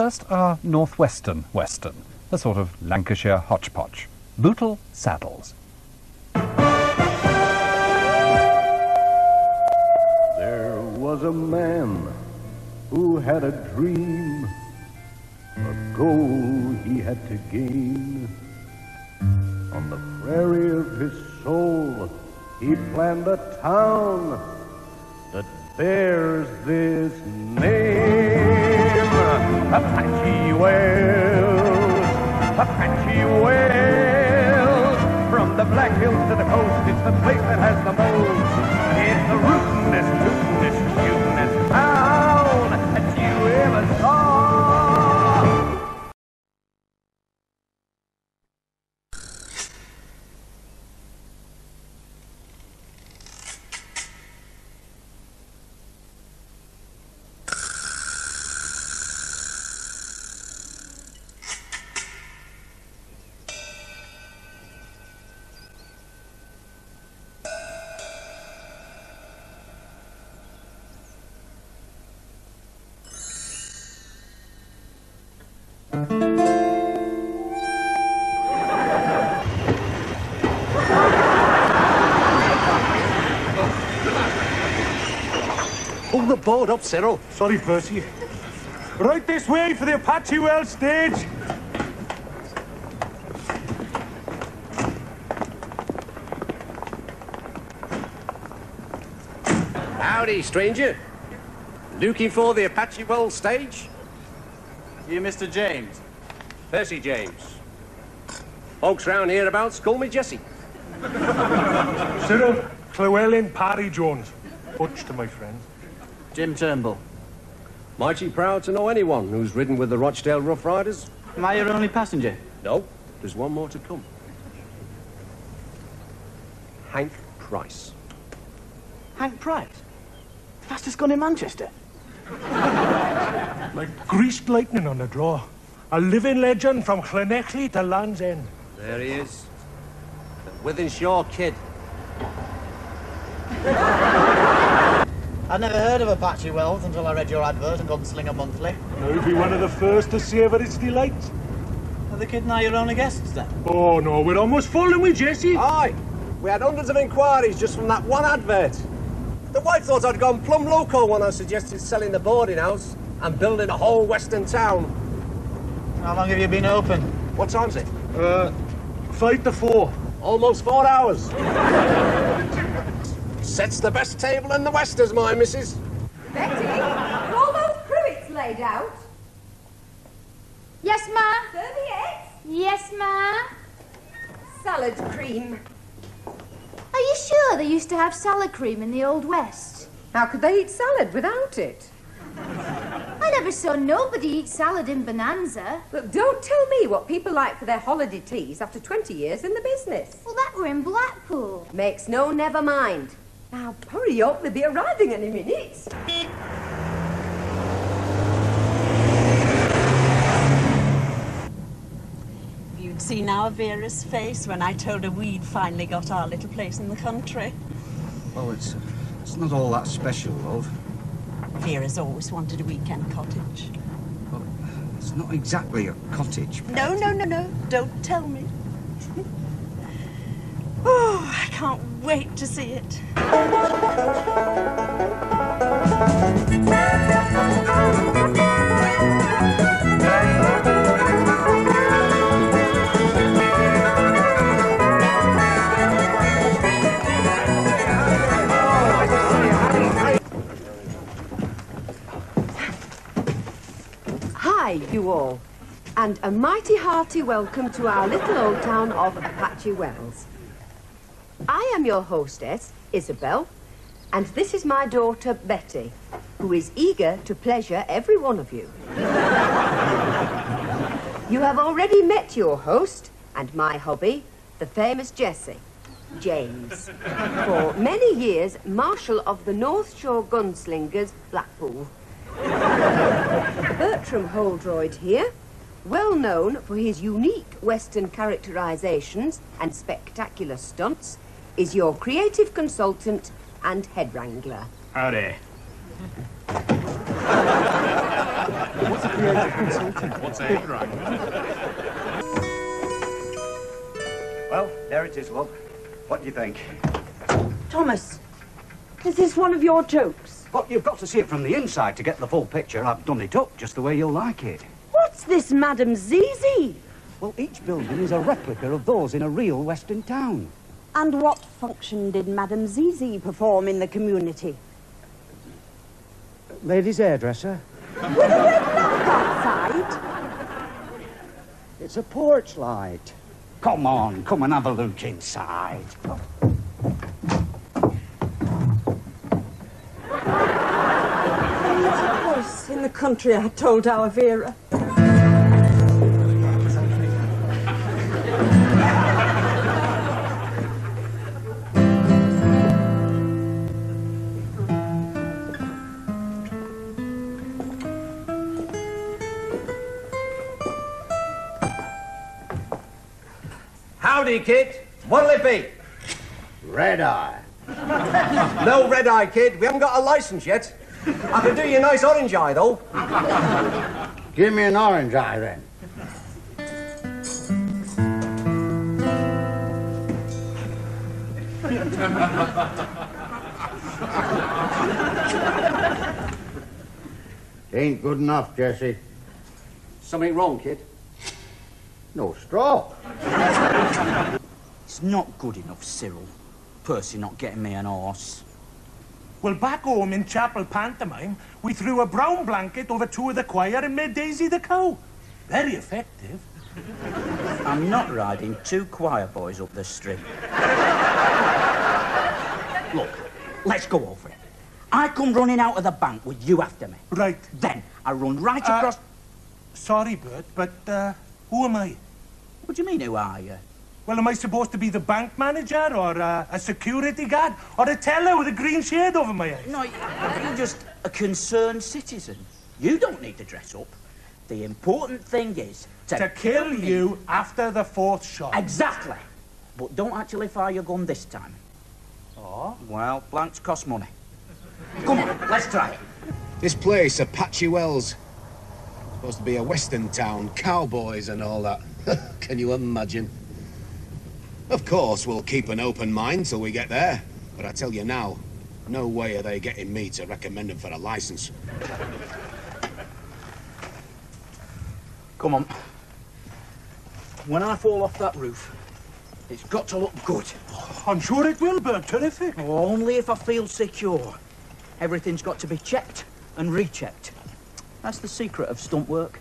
First, are northwestern western, a sort of Lancashire hodgepodge. Bootle Saddles. There was a man who had a dream, a goal he had to gain. On the prairie of his soul, he planned a town that bears this name Apache Wells. Apache Wells. From the Black Hills to the coast, it's the place that has the most. Pull the board up, Cyril. Sorry, Percy. Right this way for the Apache Well stage. Howdy, stranger. Looking for the Apache Well stage? You, Mr. James? Percy James. Folks round hereabouts call me Jesse. Cyril, Llewellyn Parry Jones. Butch to my friends. Jim Turnbull. Mighty proud to know anyone who's ridden with the Rochdale Rough Riders. Am I your only passenger? No, there's one more to come. Hank Price. Hank Price. Fastest gun in Manchester. Like greased lightning on the draw. A living legend from Llanelli to Land's End. There he is. The Wythenshawe Kid. I'd never heard of Apache Wells until I read your advert in Gunslinger Monthly. Now you'll be one of the first to savour its delights. Are the kid and I your only guests then? Oh no, we're almost full, and we, Jesse? Aye, we had hundreds of inquiries just from that one advert. The wife thought I'd gone plumb local when I suggested selling the boarding house and building a whole western town. How long have you been open? What time's it? Uh, five to four. Almost four hours. Sets the best table in the west as my missus. Betty, are all those cruets laid out? Yes, ma. Serviettes? Yes, ma. Salad cream. You sure they used to have salad cream in the Old West? How could they eat salad without it? I never saw nobody eat salad in Bonanza. Look, don't tell me what people like for their holiday teas after 20 years in the business. Well, that were in Blackpool. Makes no never mind. Now, hurry up, they'll be arriving any minute. If you'd seen our Vera's face when I told her we'd finally got our little place in the country. Well, it's it's not all that special, love. Vera's always wanted a weekend cottage. Well, it's not exactly a cottage. No, no, no, no. Don't tell me. oh, I can't wait to see it. You all, and a mighty hearty welcome to our little old town of Apache Wells. I am your hostess, Isabel, and this is my daughter, Betty, who is eager to pleasure every one of you. you have already met your host and my hobby, the famous Jesse, James. For many years, Marshal of the North Shore Gunslingers, Blackpool. Bertram Holroyd here, well known for his unique Western characterizations and spectacular stunts, is your creative consultant and head wrangler. Howdy. What's a creative consultant? What's a right? Well, there it is, love. What do you think? Thomas, is this one of your jokes? Well, you've got to see it from the inside to get the full picture. I've done it up just the way you'll like it. What's this, Madam Zizi? Well, each building is a replica of those in a real Western town. And what function did Madam Zizi perform in the community? Ladies' hairdresser. With a red lamp outside? It's a porch light. Come on, come and have a look inside. Country, I told our Vera. Howdy, kid. What'll it be? Red Eye. No red eye, kid. We haven't got a license yet. I can do you a nice orange eye, though. Give me an orange eye then. Ain't good enough, Jesse. Something wrong, kid? No straw. It's not good enough, Cyril. Percy not getting me an horse. Well, back home in Chapel Pantomime, we threw a brown blanket over two of the choir and made Daisy the cow. Very effective. I'm not riding two choir boys up the street. Look, let's go over it. I come running out of the bank with you after me. Right. Then I run right Uh, across. Sorry, Bert, but uh, who am I? What do you mean, who are you? Well, am I supposed to be the bank manager or uh, a security guard or a teller with a green shade over my eyes? No, you're just a concerned citizen. You don't need to dress up. The important thing is to, To kill me. you after the fourth shot. Exactly. But don't actually fire your gun this time. Oh? Well, blanks cost money. Come on, let's try it. This place, Apache Wells. Supposed to be a western town, cowboys and all that. Can you imagine? Of course, we'll keep an open mind till we get there. But I tell you now, no way are they getting me to recommend them for a license. Come on. When I fall off that roof, it's got to look good. I'm sure it will, Bert. Terrific. Only if I feel secure. Everything's got to be checked and rechecked. That's the secret of stunt work.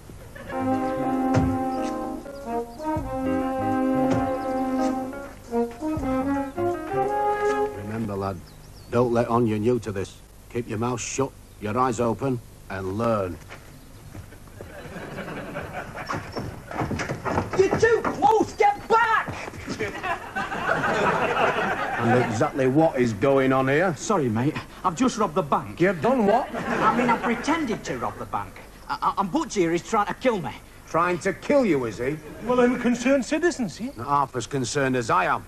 Don't let on you're new to this. Keep your mouth shut, your eyes open, and learn. You're too close! Get back! And exactly what is going on here? Sorry, mate. I've just robbed the bank. You've done what? I mean, I pretended to rob the bank. I- I- and Butch here is trying to kill me. Trying to kill you, is he? Well, I'm a concerned citizen, see? Not half as concerned as I am.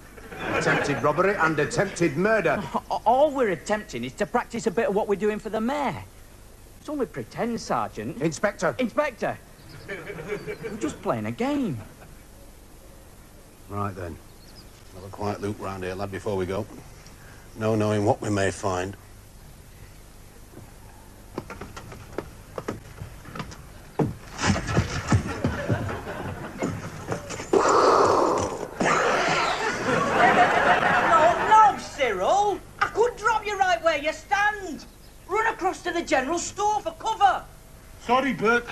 Attempted robbery and attempted murder. All we're attempting is to practice a bit of what we're doing for the mayor. It's only pretend, Sergeant. Inspector. Inspector. We're just playing a game. Right then. Have a quiet look round here, lad, before we go. No knowing what we may find. Sorry, Bert.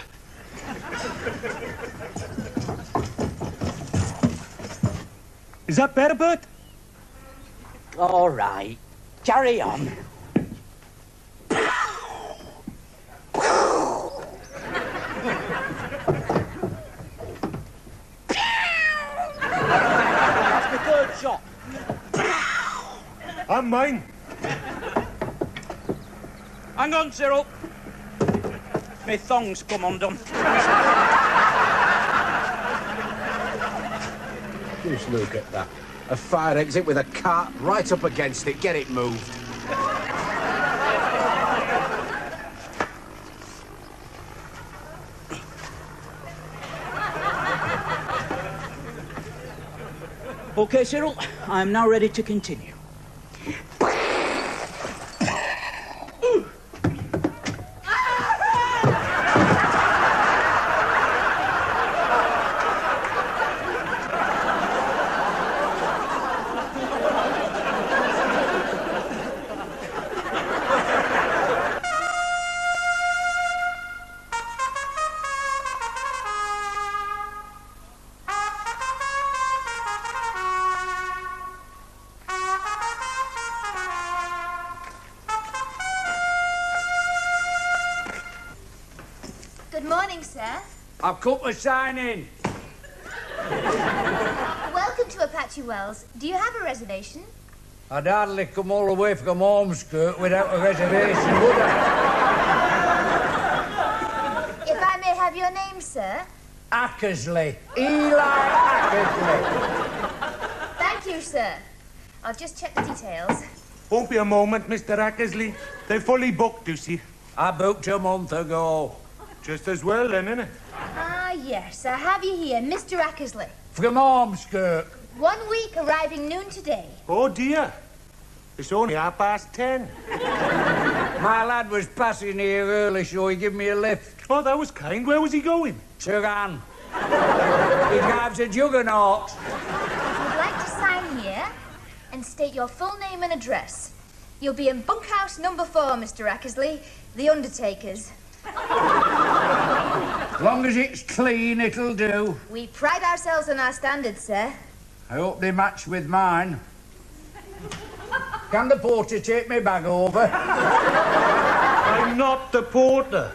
Is that better, Bert? All right. Carry on. That's the third shot. I'm mine. Hang on, Cyril my thongs, Commandant. Just look at that. A fire exit with a cart right up against it. Get it moved. Okay, Cyril, I'm now ready to continue. Good morning, sir. I've come to sign in. Welcome to Apache Wells. Do you have a reservation? I'd hardly come all the way from Ormskirk without a reservation, would I? If I may have your name, sir. Ackersley. Eli Ackersley. Thank you, sir. I'll just check the details. Won't be a moment, Mr. Ackersley. They're fully booked, you see. I booked a month ago. Just as well, then, innit? Ah, yes, I have you here, Mr. Ackersley. From Ormskirk. One week, arriving noon today. Oh, dear. It's only half past ten. My lad was passing here early, so he gave me a lift. Oh, that was kind. Where was he going? To Turin. he drives a juggernaut. You'd like to sign here and state your full name and address. You'll be in bunkhouse number four, Mr. Ackersley, the Undertakers. As long as it's clean, it'll do. We pride ourselves on our standards, sir. I hope they match with mine. Can the porter take my bag over? I'm not the porter.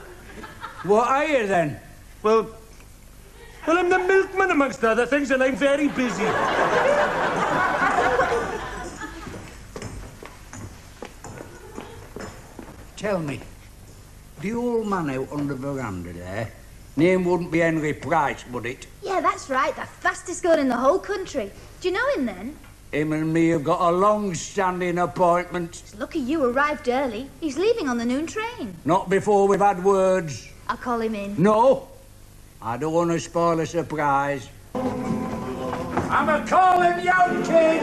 What are you then? Well, well, I'm the milkman amongst other things, and I'm very busy. Tell me, the old man out on the veranda there, name wouldn't be Henry Price, would it? Yeah, that's right. The fastest gun in the whole country. Do you know him then? Him and me have got a long-standing appointment. It's lucky you arrived early. He's leaving on the noon train. Not before we've had words. I'll call him in. No, I don't want to spoil a surprise. I'm a calling you, kid.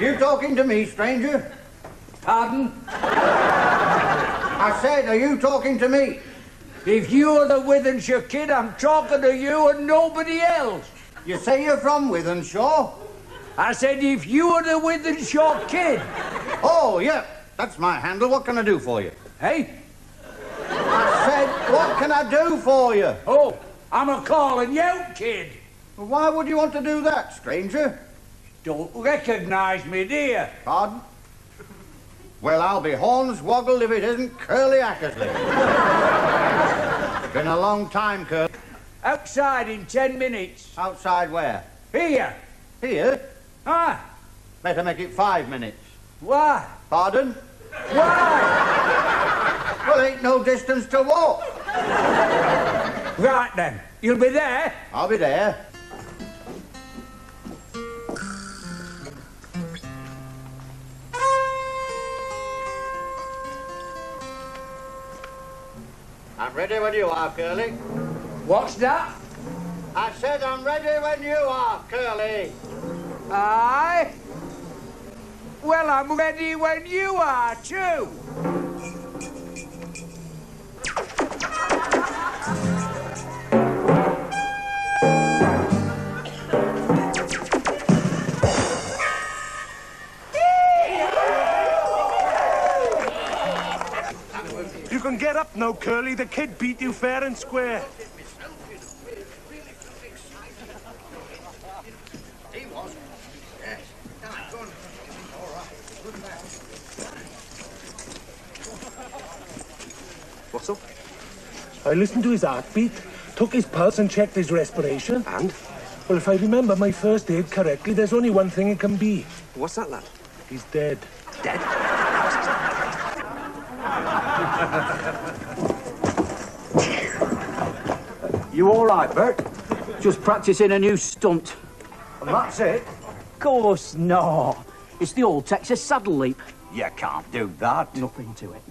You talking to me, stranger? Pardon? I said, are you talking to me? If you're the Wythenshawe kid, I'm talking to you and nobody else. You say you're from Wythenshawe? I said if you're the Wythenshawe kid. Oh, yeah. That's my handle. What can I do for you? Hey? I said, what can I do for you? Oh, I'm a calling you, kid. Well, why would you want to do that, stranger? Don't recognise me, dear. Pardon? Well, I'll be hornswoggled if it isn't Curly Ackersley. Been a long time, Curly. Outside in ten minutes. Outside where? Here. Here? Ah. Better make it five minutes. Why? Pardon? Why? Well, ain't no distance to walk. Right then. You'll be there? I'll be there. I'm ready when you are, Curly. What's that? I said I'm ready when you are, Curly. Aye? Well, I'm ready when you are, too. Can get up now, Curly. The kid beat you fair and square. What's up? I listened to his heartbeat, took his pulse and checked his respiration. And? Well, if I remember my first aid correctly, there's only one thing it can be. What's that, lad? He's dead. Dead? You all right, Bert? Just practicing a new stunt. And that's it. Of Course not. It's the old Texas saddle leap. You can't do that. Nothing to it.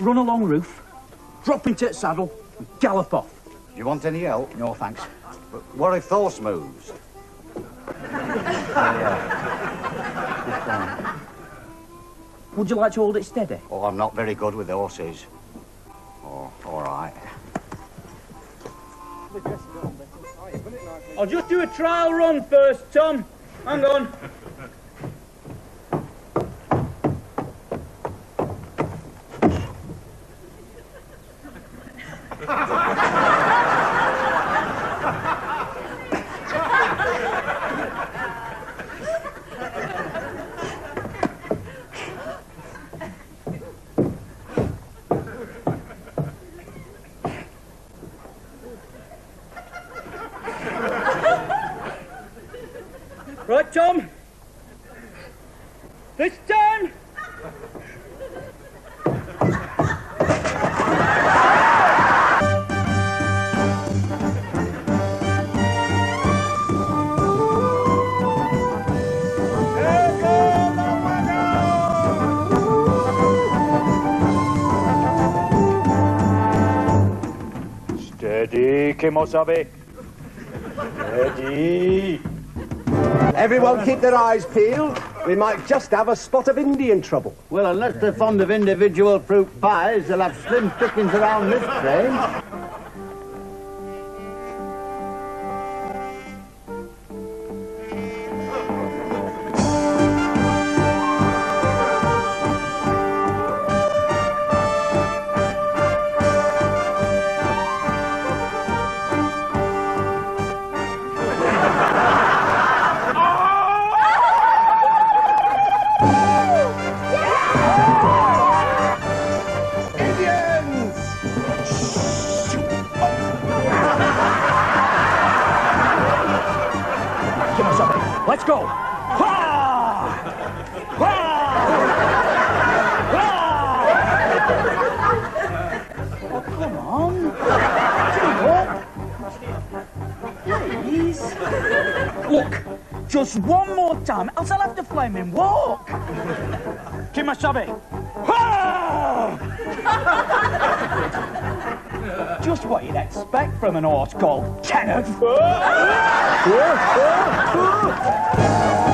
Run along roof, drop into the saddle, and gallop off. You want any help? No, thanks. But what if Thor's moves? Would you like to hold it steady? Oh, I'm not very good with horses. Oh, all right. I'll just do a trial run first, Tom. Hang on. Steady, Kimosabe. Steady. Everyone keep their eyes peeled. We might just have a spot of Indian trouble. Well, unless they're fond of individual fruit pies, they'll have slim pickings around this train. Please. Look, just one more time, else I'll have to flaming walk. Keep my Kimasabe. Just what you'd expect from an horse called Kenneth.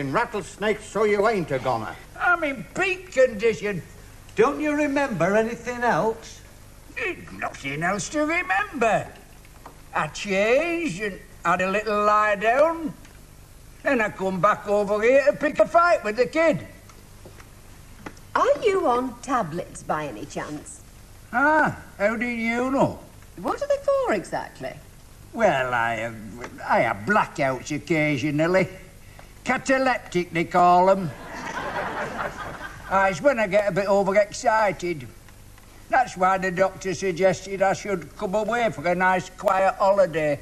Been rattlesnakes, so you ain't a goner. I'm in peak condition. Don't you remember anything else? Nothing else to remember. I changed and had a little lie down. Then I come back over here to pick a fight with the kid. Are you on tablets by any chance? Ah, how did you know? What are they for exactly? Well, I have, I have blackouts occasionally. Cataleptic, they call them. Ah, it's when I get a bit overexcited. That's why the doctor suggested I should come away for a nice quiet holiday.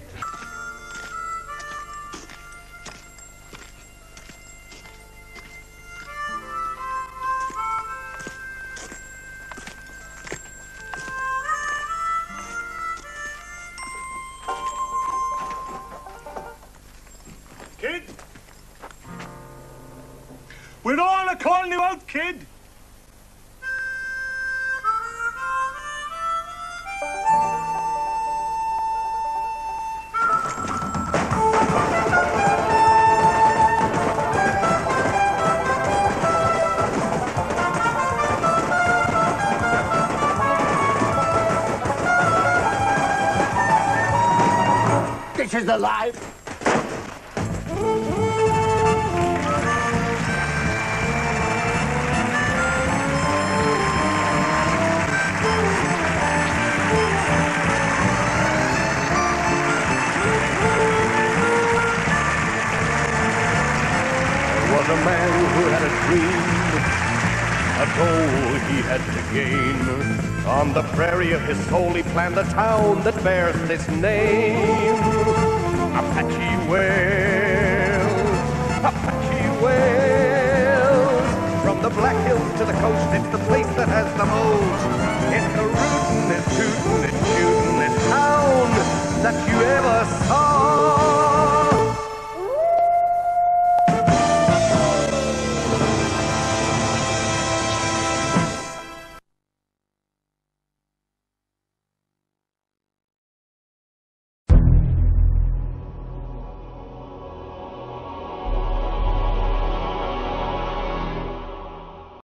Is the life. Was a man who had a dream, a goal he had to gain. On the prairie of his soul, he planned the town that bears this name. Apache Wells, Apache Wells. From the Black Hills to the coast, it's the place that has the most. It's the rootin' and tootin' and shootin' and hound that you ever saw.